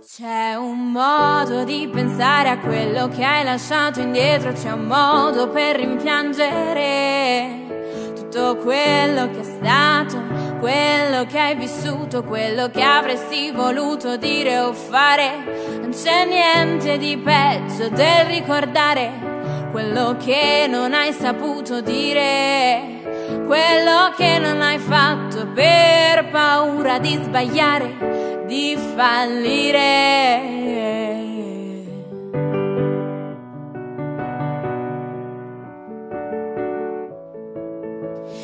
C'è un modo di pensare a quello che hai lasciato indietro, c'è un modo per rimpiangere tutto quello che è stato, quello che hai vissuto, quello che avresti voluto dire o fare. Non c'è niente di peggio del ricordare quello che non hai saputo dire, quello che non hai fatto per paura di sbagliare di fallire.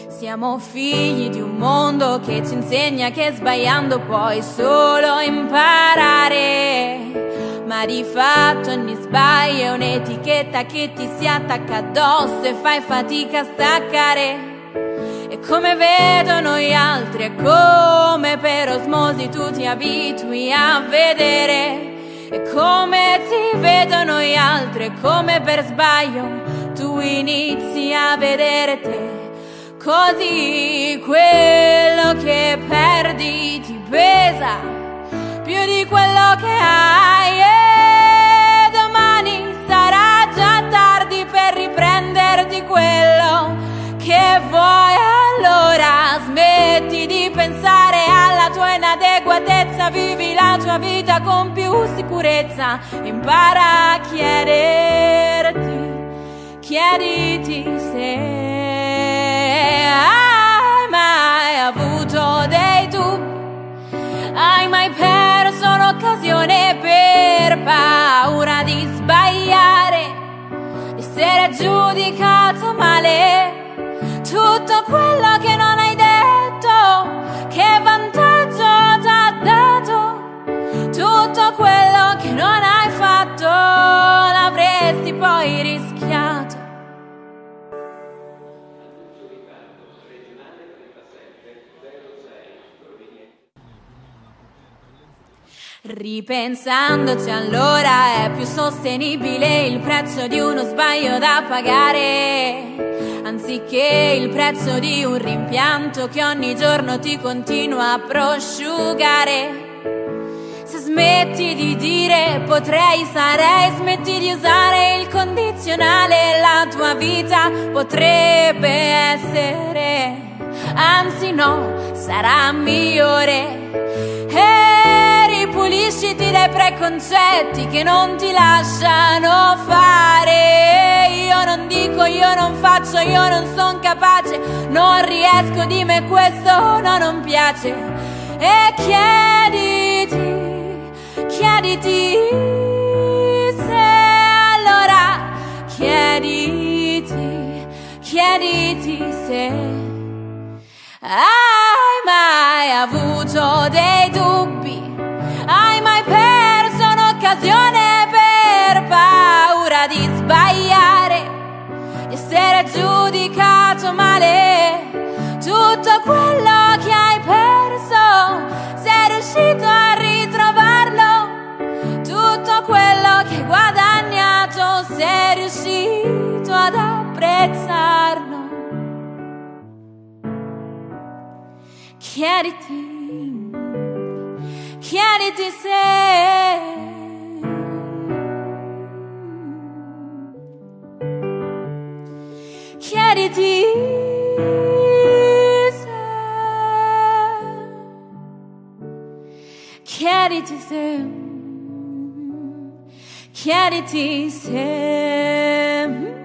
Siamo figli di un mondo che ci insegna che sbagliando puoi solo imparare. Ma di fatto ogni sbaglio è un'etichetta che ti si attacca addosso e fai fatica a staccare. E come vedono gli altri, è come per osmosi tu ti abitui a vedere. E come ti vedono gli altri, è come per sbaglio tu inizi a vedere te. Così quello che perdi ti pesa più di quello che hai. Inadeguatezza, vivi la tua vita con più sicurezza, impara a chiederti, chiediti se hai mai avuto dei dubbi, hai mai perso un'occasione per paura di sbagliare, di essere giudicato male? Tutto quello che poi rischiato. Ripensandoci allora è più sostenibile il prezzo di uno sbaglio da pagare, anziché il prezzo di un rimpianto che ogni giorno ti continua a prosciugare. Smetti di dire potrei, sarei, smetti di usare il condizionale, la tua vita potrebbe essere, anzi no, sarà migliore. E ripulisciti dai preconcetti che non ti lasciano fare. Io non dico, io non faccio, io non sono capace, non riesco, di me questo no, non piace. E chiediti, chiediti se allora chiediti, chiediti se hai mai avuto dei dubbi hai mai perso un'occasione per paura di sbagliare, di essere giudicato male? Tutto quello che hai perso, sei riuscito a riuscito ad apprezzarlo? Chiediti chiediti se chiediti se chiediti se Chiarity him.